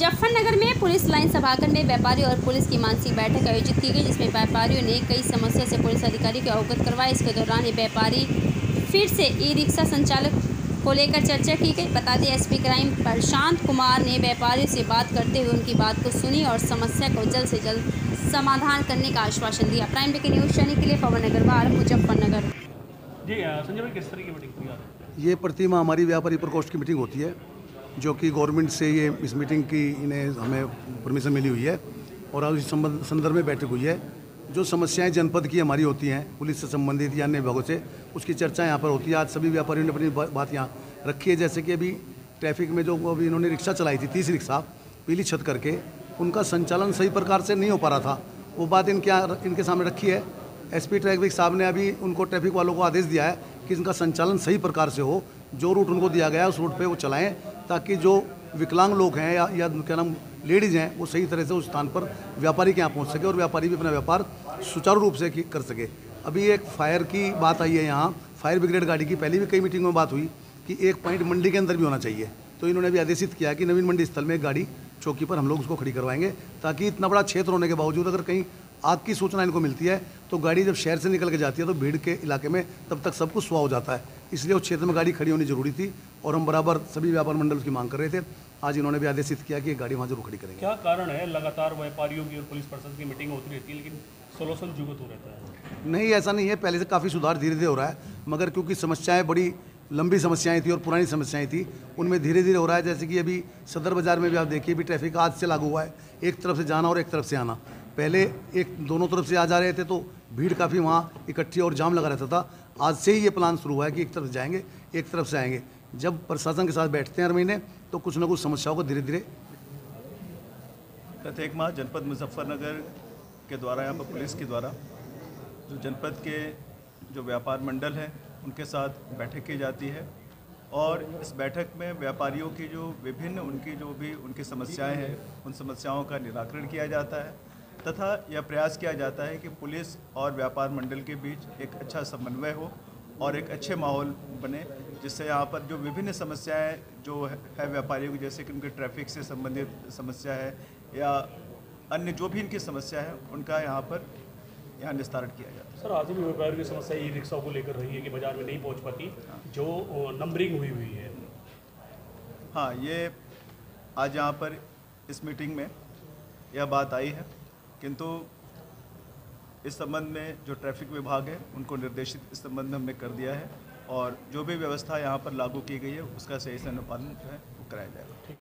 मुजफ्फरनगर में police line सभाखंड में व्यापारी और पुलिस की मानसिक बैठक आयोजित की गई जिसमें व्यापारियों ने कई समस्या से पुलिस अधिकारी को अवगत करवाया इसके दौरान ये व्यापारी फिर से ई रिक्शा संचालक को लेकर चर्चा की गई। बता दें एसपी क्राइम प्रशांत कुमार ने व्यापारियों से बात करते हुए उनकी बात को सुनी और समस्या को जल्द से जल्द समाधान करने का आश्वासन दिया। प्राइम के न्यूज़ चैनल के लिए पवन अग्रवाल मुजफ्फरनगर। जी संजय भाई किस तरह की मीटिंग ये प्रतिमा हमारी व्यापारी प्रकोष्ठ की मीटिंग होती है। जो कि गवर्नमेंट से ये इस मीटिंग की इन्हें हमें परमिशन मिली हुई है और आज इस संदर्भ में बैठक हुई है। जो समस्याएँ जनपद की हमारी होती हैं, पुलिस से संबंधित या अन्य विभागों से, उसकी चर्चा यहाँ पर होती है। आज सभी व्यापारियों ने अपनी बात यहाँ रखी है। जैसे कि अभी ट्रैफ़िक में जो अभी इन्होंने रिक्शा चलाई थी तीस रिक्शा, पीली छत करके, उनका संचालन सही प्रकार से नहीं हो पा रहा था। वो बात इनके इनके सामने रखी है। एसपी ट्रैफ़िक साहब ने अभी उनको ट्रैफ़िक वालों को आदेश दिया है कि इनका संचालन सही प्रकार से हो। जो रूट उनको दिया गया है, उस रूट पे वो चलाएँ। ताकि जो विकलांग लोग हैं या या क्या नाम, लेडीज़ हैं, वो सही तरह से उस स्थान पर व्यापारी के यहाँ पहुँच सके और व्यापारी भी अपना व्यापार सुचारू रूप से कर सके। अभी एक फायर की बात आई है यहाँ, फायर ब्रिगेड गाड़ी की पहले भी कई मीटिंग में बात हुई कि एक पॉइंट मंडी के अंदर भी होना चाहिए। तो इन्होंने भी आदेशित किया कि नवीन मंडी स्थल में एक गाड़ी, चौकी पर हम लोग उसको खड़ी करवाएँगे, ताकि इतना बड़ा क्षेत्र होने के बावजूद अगर कहीं आग की सूचना इनको मिलती है तो गाड़ी जब शहर से निकल के जाती है तो भीड़ के इलाके में तब तक सब कुछ सुहा हो जाता है। इसलिए उस क्षेत्र में गाड़ी खड़ी होनी ज़रूरी थी और हम बराबर सभी व्यापार मंडल उसकी मांग कर रहे थे। आज इन्होंने भी आदेशित किया कि गाड़ी वहाँ ज़रूर खड़ी करेंगे। क्या कारण है? लगातार व्यापारियों की और पुलिस प्रशासन की मीटिंग होती रहती है लेकिन सोल्यूशन जुगत हो रहता है। नहीं ऐसा नहीं है। पहले से काफ़ी सुधार धीरे धीरे हो रहा है मगर क्योंकि समस्याएँ बड़ी लंबी समस्याएँ थी और पुरानी समस्याएँ थी उनमें धीरे धीरे हो रहा है। जैसे कि अभी सदर बाज़ार में भी आप देखिए भी ट्रैफ़िक आज से लागू हुआ है। एक तरफ़ से जाना और एक तरफ़ से आना। पहले एक दोनों तरफ़ से आ जा रहे थे तो भीड़ काफ़ी वहाँ इकट्ठी और जाम लगा रहता था। आज से ही ये प्लान शुरू हुआ है कि एक तरफ़ जाएँगे, एक तरफ़ से आएँगे। जब प्रशासन के साथ बैठते हैं हर महीने तो कुछ ना कुछ समस्याओं को धीरे धीरे एक माह जनपद मुजफ्फरनगर के द्वारा, यहाँ पर पुलिस के द्वारा, जो जनपद के जो व्यापार मंडल हैं, उनके साथ बैठक की जाती है। और इस बैठक में व्यापारियों की जो विभिन्न, उनकी जो भी उनकी समस्याएँ हैं, उन समस्याओं का निराकरण किया जाता है। तथा यह प्रयास किया जाता है कि पुलिस और व्यापार मंडल के बीच एक अच्छा समन्वय हो और एक अच्छे माहौल बने जिससे यहाँ पर जो विभिन्न समस्याएँ जो है है व्यापारियों की जैसे कि उनके ट्रैफ़िक से संबंधित समस्या है या अन्य जो भी इनकी समस्या है उनका यहाँ पर यहाँ निस्तारण किया जाता है। सर आज भी व्यापारियों की समस्या ई रिक्शाओं को लेकर रही है कि बाज़ार में नहीं पहुँच पाती जो नंबरिंग हुई हुई है। हाँ ये आज यहाँ पर इस मीटिंग में यह बात आई है। किंतु इस संबंध में जो ट्रैफ़िक विभाग है, उनको निर्देशित इस संबंध में हमने कर दिया है और जो भी व्यवस्था यहाँ पर लागू की गई है, उसका सही से अनुपालन जो है, वो कराया जाएगा।